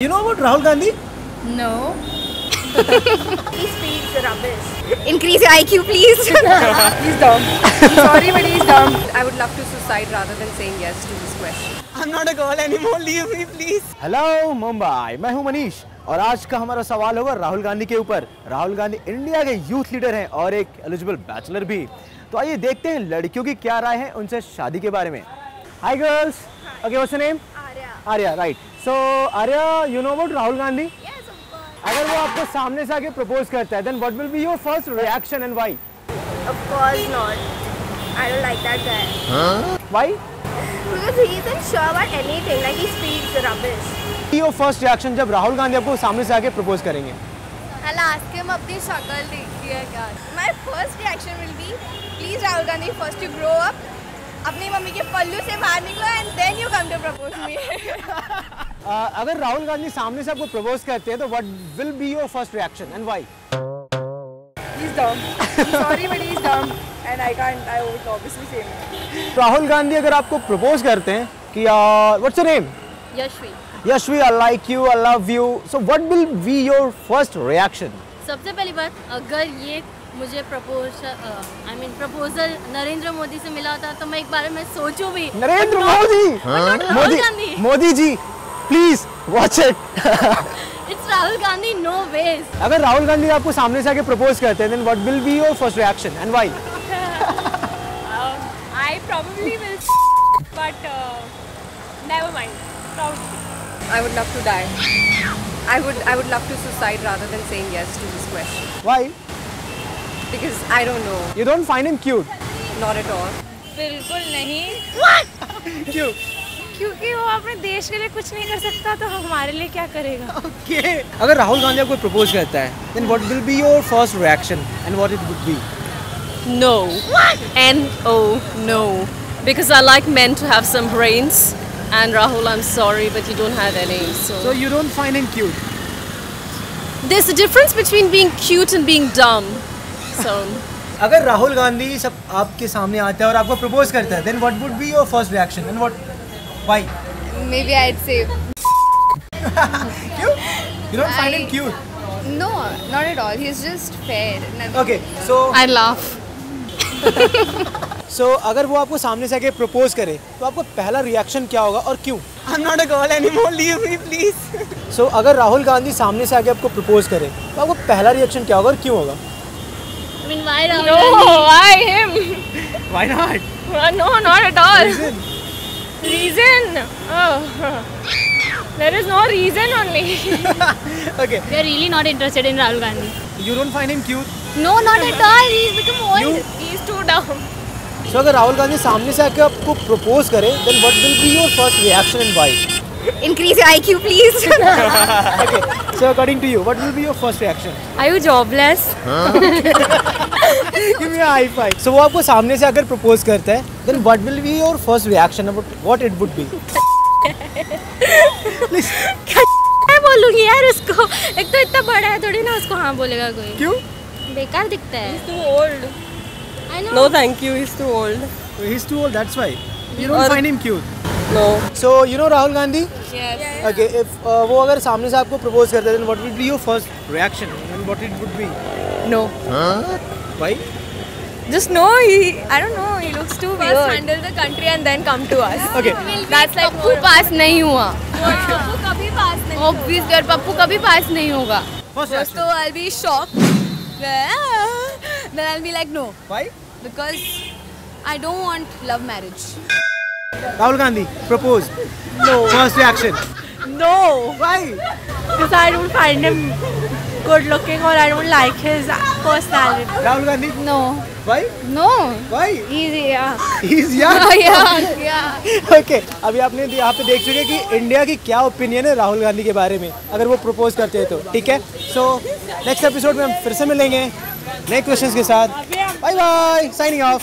You know about Rahul Gandhi? No. He speaks rubbish. Increase your IQ, please. He's dumb. Sorry, but he's dumb. I would love to suicide rather than saying yes to this question. I'm not a girl anymore. Leave me, please. Hello Mumbai मैं हूँ मनीष और आज का हमारा सवाल होगा राहुल गांधी के ऊपर राहुल गांधी इंडिया के यूथ लीडर हैं और एक एलिजिबल बैचलर भी तो आइए देखते हैं लड़कियों की क्या राय है उनसे शादी के बारे में hi girls okay what's your name Arya. Arya right so Arya you know about Rahul Gandhi. अगर वो आपको सामने से आके प्रपोज करता है then what will be your first reaction and why Of course not. I don't like that guy. Why Because he isn't sure about anything. Like he speaks rubbish. Your first reaction जब राहुल गांधी आपको सामने से आके propose करेंगे I'll ask him अपनी शक्ल देखी है क्या My first reaction will be, please Rahul Gandhi, first you grow up. अपनी मम्मी के पल्लू से बाहर निकलो and then you come to propose me. Uh, अगर राहुल गांधी सामने से आपको प्रपोज करते हैं तो what will be your first reaction and why He's dumb. Sorry, but he's dumb. And I can't, I would obviously say no. Rahul Gandhi अगर आपको propose करते हैं कि what's your name Yashvi Yashvi I like you I love you so what will be your first reaction सबसे पहली बात अगर ये मुझे propose I mean proposal Narendra Modi से मिला होता तो मैं एक बार में सोचू भी। Narendra Modi! Modi Gandhi. Modi ji Please watch it it's Rahul Gandhi no ways अगर राहुल गांधी आपको सामने से आके प्रपोज करते हैं then what will be your first reaction and why I probably will, but uh, never mind. Probably. I would love to die. I would, I would love to suicide rather than saying yes to this question. Why Because I don't know. You don't find him cute Not at all. बिल्कुल नहीं क्यों क्योंकि वो अपने देश के लिए कुछ नहीं कर सकता तो हमारे लिए क्या करेगा ओके okay. अगर राहुल गांधी आपको प्रपोज करता है then what will be your first reaction and what it would be No. N O no. Because I like men to have some brains. And Rahul, I'm sorry, but you don't have any. So, So you don't find him cute. there's a difference between being cute and being dumb. So अगर राहुल गांधी सब आपके सामने आता है और आपको propose करता है then what would be your first reaction and what why Maybe I'd say क्यों you don't find him cute no, not at all. He's just fair. Nothing. Okay so I laugh. So अगर वो आपको सामने से आके propose करे तो आपको पहला रिएक्शन क्या होगा और क्यों I am not a girl anymore leave me please so अगर राहुल गांधी सामने से आके आपको प्रपोज करे तो आपको पहला रिएक्शन क्या होगा और क्यों होगा I mean why Rahul No, why him? Why not Uh, no, not at all. Reason? Oh. There is no reason only. Okay we are really not interested in Rahul Gandhi you don't find him cute no not at all he is become You- old He's too dumb. So अगर राहुल गांधी सामने से आके आपको propose करे then what will be your first reaction and why Increase your IQ, please. okay so according to you what will be your first reaction Are you jobless? give me a high five so वो आपको सामने से अगर propose करता है then what will be your first reaction about what it would be क्या बोलूँगी यार उसको एक तो इतना बड़ा है थोड़ी ना उसको हाँ बोलेगा कोई क्यों बेकार दिखता है Too old. No No, thank you. He's too old. he's too old that's why you don't find him cute No. so you know Rahul Gandhi Yes. okay if uh, वो अगर सामने से आपको प्रपोज करता है then what will be your first reaction and what it would be No. why Just no, he, I don't know, he looks too First weird. handle the country and then come to us. okay That's like Pappu पास नहीं हुआ पप्पू कभी पास नहीं obvious यार पप्पू कभी पास नहीं होगा first First reaction of all, I'll be shocked. Then I'll be like, no, why because I don't want love marriage. Rahul Gandhi propose no first reaction No, why because I don't find him good looking or I don't like his personality. Rahul Gandhi No, why? No, why? Easy, yeah. he's young. Yeah, yeah. Okay अभी आपने यहाँ पे देख चुके कि India की क्या opinion है राहुल गांधी के बारे में अगर वो प्रपोज करते हैं तो ठीक है? सो नेक्स्ट एपिसोड में हम फिर से मिलेंगे नए क्वेश्चंस के साथ। Bye bye signing of